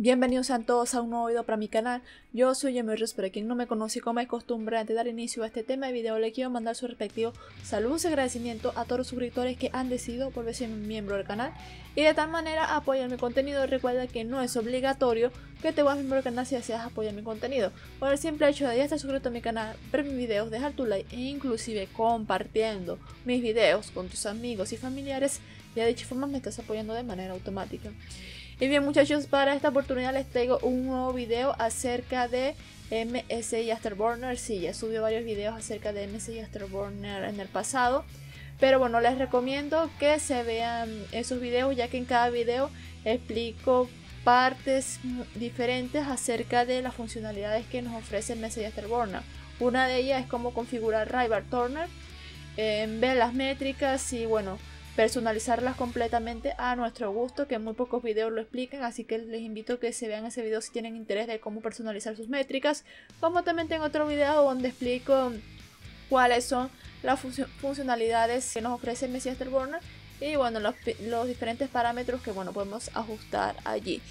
Bienvenidos a todos a un nuevo video para mi canal, yo soy Emerus, para quien no me conoce como es costumbre antes de dar inicio a este tema de video le quiero mandar su respectivo saludos y agradecimiento a todos los suscriptores que han decidido volverse miembro del canal. Y de tal manera apoyar mi contenido, recuerda que no es obligatorio que te vuelvas miembro del canal si deseas apoyar mi contenido, por el simple hecho de ya estar suscrito a mi canal, ver mis videos, dejar tu like e inclusive compartiendo mis videos con tus amigos y familiares, ya de dicha forma me estás apoyando de manera automática. Y bien muchachos, para esta oportunidad les traigo un nuevo video acerca de MSI Afterburner. Sí, ya subió varios videos acerca de MSI Afterburner en el pasado. Pero bueno, les recomiendo que se vean esos videos ya que en cada video explico partes diferentes acerca de las funcionalidades que nos ofrece MSI Afterburner. Una de ellas es cómo configurar Rival Turner, eh, ver las métricas y bueno, personalizarlas completamente a nuestro gusto, que muy pocos videos lo explican, así que les invito a que se vean ese video si tienen interés de cómo personalizar sus métricas, como también tengo otro video donde explico cuáles son las funcionalidades que nos ofrece Messi Afterburner y bueno, los, diferentes parámetros que bueno, podemos ajustar allí.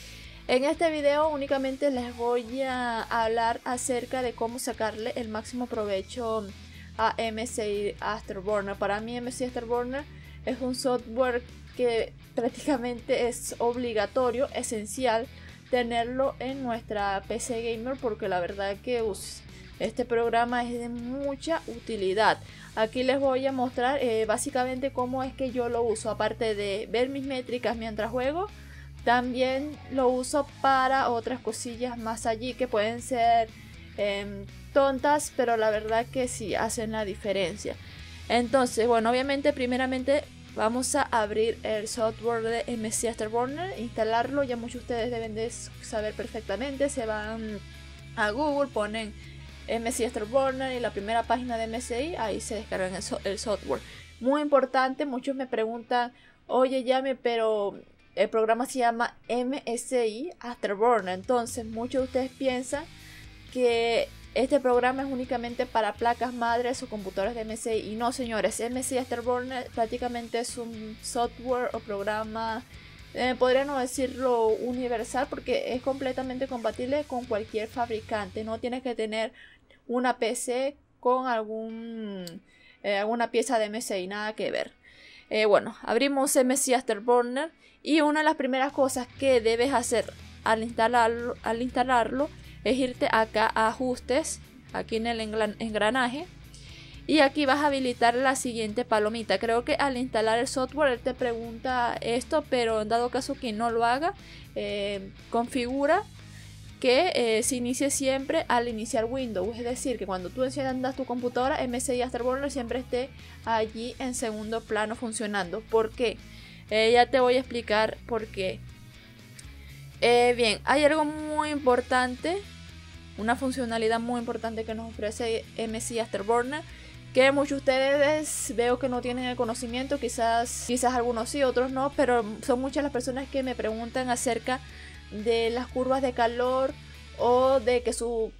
En este video únicamente les voy a hablar acerca de cómo sacarle el máximo provecho a MSI Afterburner. Para mí MSI Afterburner es un software que prácticamente es obligatorio, esencial tenerlo en nuestra PC gamer porque la verdad que este programa es de mucha utilidad. Aquí les voy a mostrar eh, básicamente cómo es que yo lo uso. Aparte de ver mis métricas mientras juego, también lo uso para otras cosillas más allí que pueden ser em, tontas, pero la verdad que sí hacen la diferencia. Entonces, bueno, obviamente primeramente Vamos a abrir el software de MSI Afterburner, instalarlo. Ya muchos de ustedes deben de saber perfectamente. Se van a Google, ponen MSI Afterburner y la primera página de MSI, ahí se descargan el, software. Muy importante, muchos me preguntan, oye, llame, pero el programa se llama MSI Afterburner. Entonces, muchos de ustedes piensan que este programa es únicamente para placas madres o computadoras de MSI. Y no, señores, MSI Afterburner prácticamente es un software o programa, eh, podría no decirlo universal, porque es completamente compatible con cualquier fabricante. No tienes que tener una PC con algún, eh, alguna pieza de MSI, nada que ver. Eh, bueno, abrimos MSI Afterburner y una de las primeras cosas que debes hacer al instalarlo, al instalarlo es irte acá a ajustes, aquí en el engranaje. Y aquí vas a habilitar la siguiente palomita. Creo que al instalar el software él te pregunta esto, pero en dado caso que no lo haga, eh, configura que eh, se inicie siempre al iniciar Windows. Es decir, que cuando tú enciendas tu computadora, MSI Afterburner siempre esté allí en segundo plano funcionando. ¿Por qué? Eh, ya te voy a explicar por qué. bien, hay algo muy importante una funcionalidad muy importante que nos ofrece MSI Afterburner que muchos de ustedes veo que no tienen el conocimiento, quizás, quizás algunos sí, otros no, pero son muchas las personas que me preguntan acerca de las curvas de calor o de que su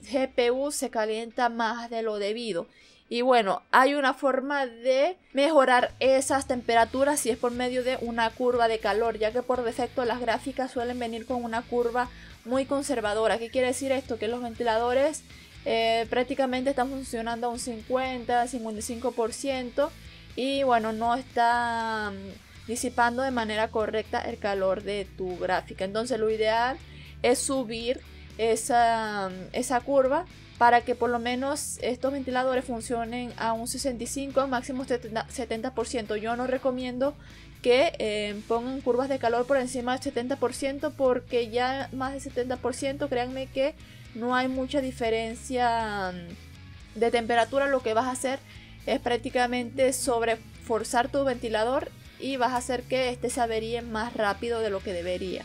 GPU se calienta más de lo debido. Y bueno, hay una forma de mejorar esas temperaturas si es por medio de una curva de calor, ya que por defecto las gráficas suelen venir con una curva muy conservadora. ¿Qué quiere decir esto? Que los ventiladores eh, prácticamente están funcionando a un 50, 55% y bueno, no está mm, disipando de manera correcta el calor de tu gráfica. Entonces lo ideal es subir esa, mm, esa curva para que por lo menos estos ventiladores funcionen a un 65, máximo 70%. Yo no recomiendo que eh, pongan curvas de calor por encima del 70% porque ya más del 70% créanme que no hay mucha diferencia mm, de temperatura. Lo que vas a hacer es prácticamente sobreforzar tu ventilador y vas a hacer que este se averíe más rápido de lo que debería.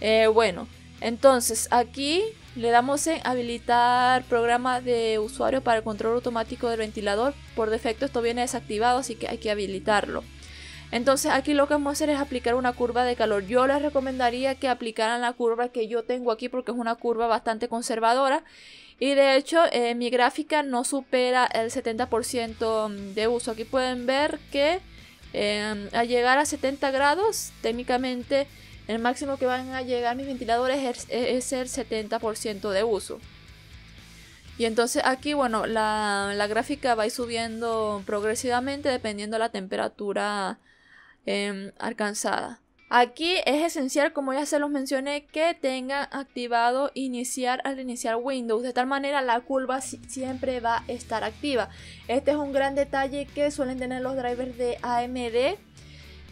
Eh, bueno entonces aquí le damos en habilitar programa de usuario para el control automático del ventilador. Por defecto esto viene desactivado así que hay que habilitarlo entonces aquí lo que vamos a hacer es aplicar una curva de calor. Yo les recomendaría que aplicaran la curva que yo tengo aquí porque es una curva bastante conservadora. Y de hecho eh, mi gráfica no supera el 70% de uso. Aquí pueden ver que em, al llegar a 70 grados técnicamente el máximo que van a llegar mis ventiladores es, el 70% de uso. Y entonces aquí, bueno, la, gráfica va a ir subiendo progresivamente dependiendo de la temperatura em, alcanzada. Aquí es esencial, como ya se los mencioné, que tengan activado iniciar al iniciar Windows. De tal manera la curva siempre va a estar activa. Este es un gran detalle que suelen tener los drivers de AMD.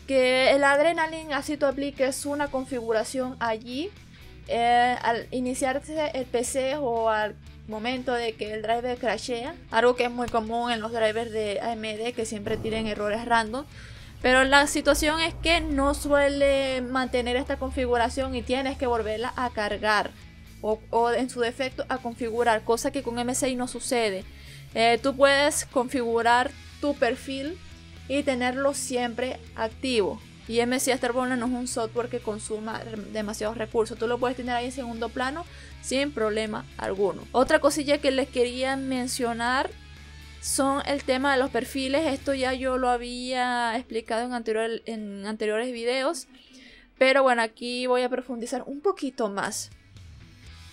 Que el Adrenaline así tú apliques una configuración allí. Eh, al iniciarse el PC o al momento de que el driver crashea. Algo que es muy común en los drivers de AMD que siempre tienen errores random pero la situación es que no suele mantener esta configuración y tienes que volverla a cargar. O, en su defecto a configurar, cosa que con MSI no sucede. Eh, tú puedes configurar tu perfil y tenerlo siempre activo. Y MSI Afterburner no es un software que consuma demasiados recursos. Tú lo puedes tener ahí en segundo plano sin problema alguno. Otra cosilla que les quería mencionar son el tema de los perfiles. Esto ya yo lo había explicado en, anteriores videos. Pero bueno, aquí voy a profundizar un poquito más.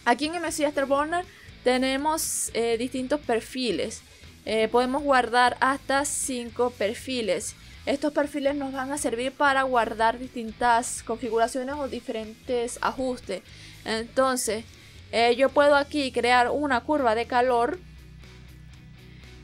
Aquí en MSI Afterburner tenemos eh, distintos perfiles. Eh, podemos guardar hasta 5 perfiles. Estos perfiles nos van a servir para guardar distintas configuraciones o diferentes ajustes. Entonces, eh, yo puedo aquí crear una curva de calor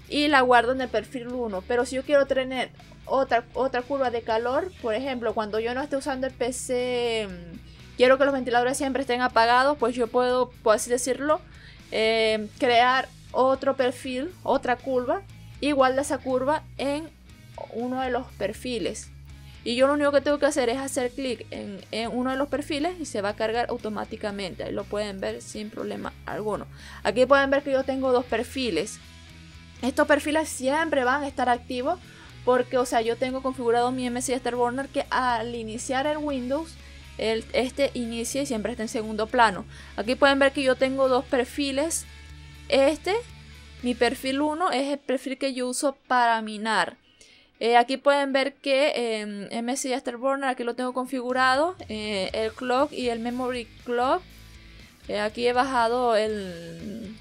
y la guardo en el perfil 1. Pero si yo quiero tener otra, otra curva de calor, por ejemplo, cuando yo no esté usando el PC, mm, quiero que los ventiladores siempre estén apagados, pues yo puedo, por así decirlo, eh, crear otro perfil, otra curva, igual de esa curva en uno de los perfiles. Y yo lo único que tengo que hacer es hacer clic en, en, uno de los perfiles y se va a cargar automáticamente. Ahí lo pueden ver sin problema alguno. Aquí pueden ver que yo tengo dos perfiles. Estos perfiles siempre van a estar activos porque, o sea, yo tengo configurado mi MSI Afterburner que al iniciar el Windows, este inicia y siempre está en segundo plano. Aquí pueden ver que yo tengo dos perfiles. Este, mi perfil 1, es el perfil que yo uso para minar. Eh, aquí pueden ver que eh, MSI Afterburner, aquí lo tengo configurado, eh, el clock y el memory clock. Eh, aquí he bajado el,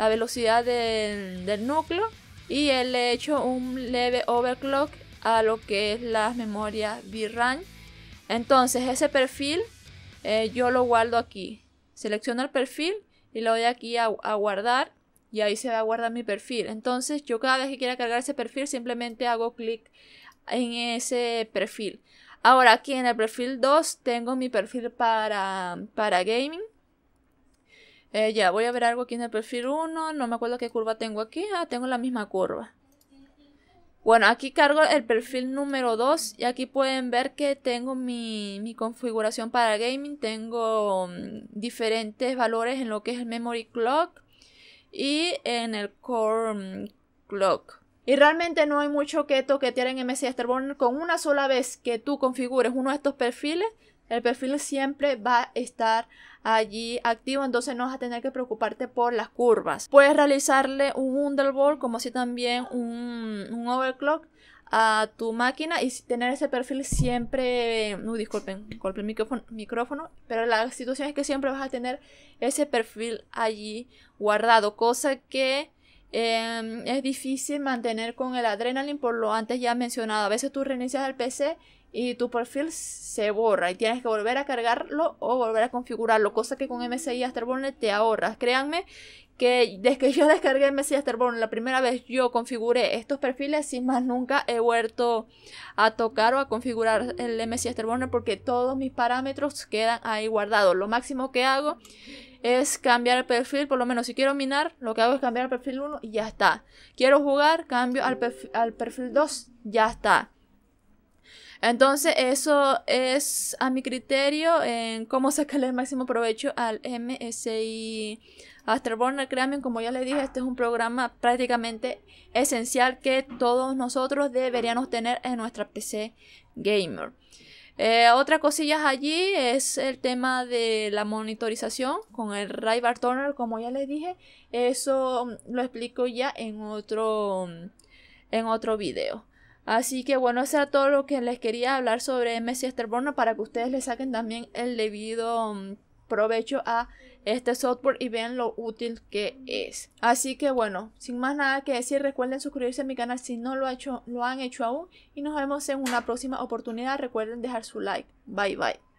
la velocidad del, núcleo y él le he hecho un leve overclock a lo que es la memoria VRAM. Entonces ese perfil eh, yo lo guardo aquí. Selecciono el perfil y lo doy aquí a, guardar y ahí se va a guardar mi perfil. Entonces yo cada vez que quiera cargar ese perfil simplemente hago clic en ese perfil. Ahora aquí en el perfil 2 tengo mi perfil para, para gaming eh, ya, voy a ver algo aquí en el perfil 1. No me acuerdo qué curva tengo aquí. Ah, tengo la misma curva. Bueno, aquí cargo el perfil número 2 y aquí pueden ver que tengo mi, configuración para gaming. Tengo mm, diferentes valores en lo que es el memory clock y en el core mm, clock. Y realmente no hay mucho que toquetear en MSI Afterburner. Con una sola vez que tú configures uno de estos perfiles, el perfil siempre va a estar allí activo, entonces no vas a tener que preocuparte por las curvas. Puedes realizarle un underboard como si también un, overclock a tu máquina y tener ese perfil siempre, no disculpen, micrófono, micrófono, pero la situación es que siempre vas a tener ese perfil allí guardado, cosa que em, es difícil mantener con el Adrenaline por lo antes ya mencionado. A veces tú reinicias el PC y tu perfil se borra y tienes que volver a cargarlo o volver a configurarlo, cosa que con MSI Afterburner te ahorras. Créanme que desde que yo descargué MSI Afterburner la primera vez yo configuré estos perfiles sin más nunca he vuelto a tocar o a configurar el MSI Afterburner porque todos mis parámetros quedan ahí guardados. Lo máximo que hago es cambiar el perfil, por lo menos si quiero minar, lo que hago es cambiar el perfil 1 y ya está. Quiero jugar, cambio al, al perfil 2, ya está. Entonces eso es a mi criterio en cómo sacarle el máximo provecho al MSI Afterburner. Créanme, como ya les dije, este es un programa prácticamente esencial que todos nosotros deberíamos tener en nuestra PC gamer. Eh, otra cosilla allí es el tema de la monitorización con el Ray Bar Toner, como ya les dije. Eso lo explico ya en otro, en otro video. Así que bueno, eso era todo lo que les quería hablar sobre Messi Esterborno para que ustedes le saquen también el debido mm, provecho a este software y vean lo útil que es. Así que bueno, sin más nada que decir, recuerden suscribirse a mi canal si no lo, han hecho aún y nos vemos en una próxima oportunidad. Recuerden dejar su like. Bye bye.